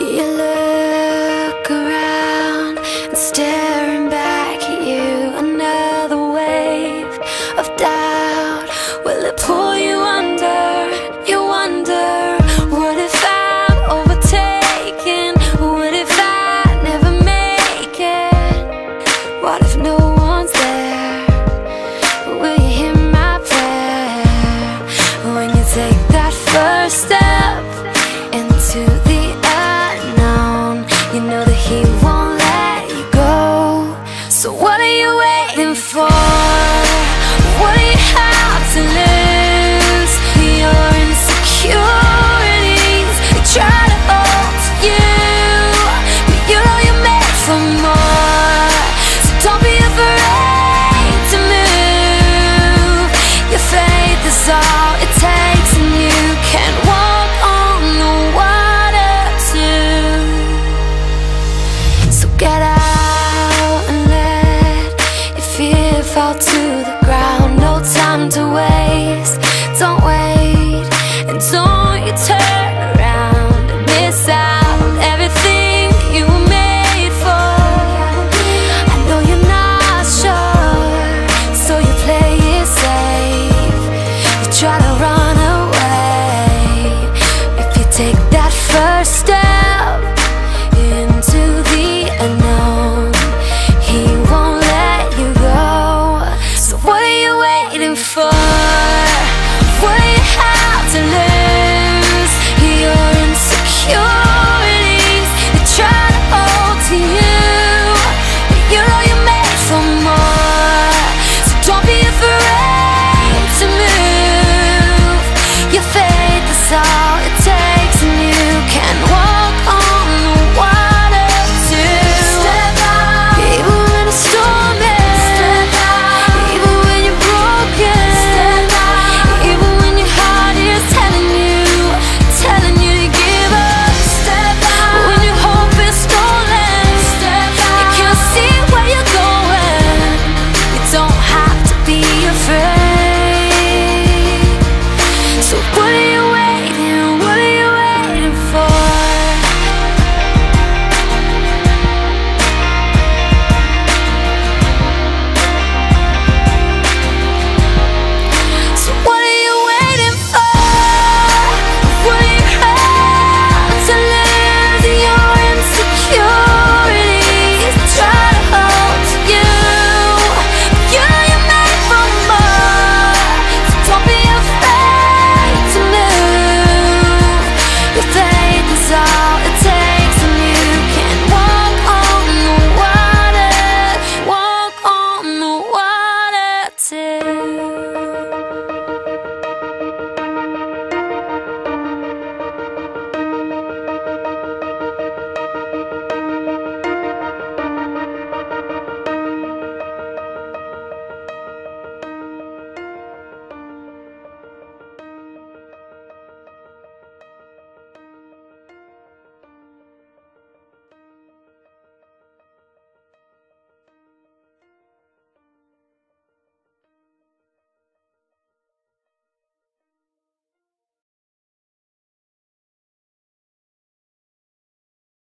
You look here fall to the ground. No time to waste. Don't wait And don't you turn.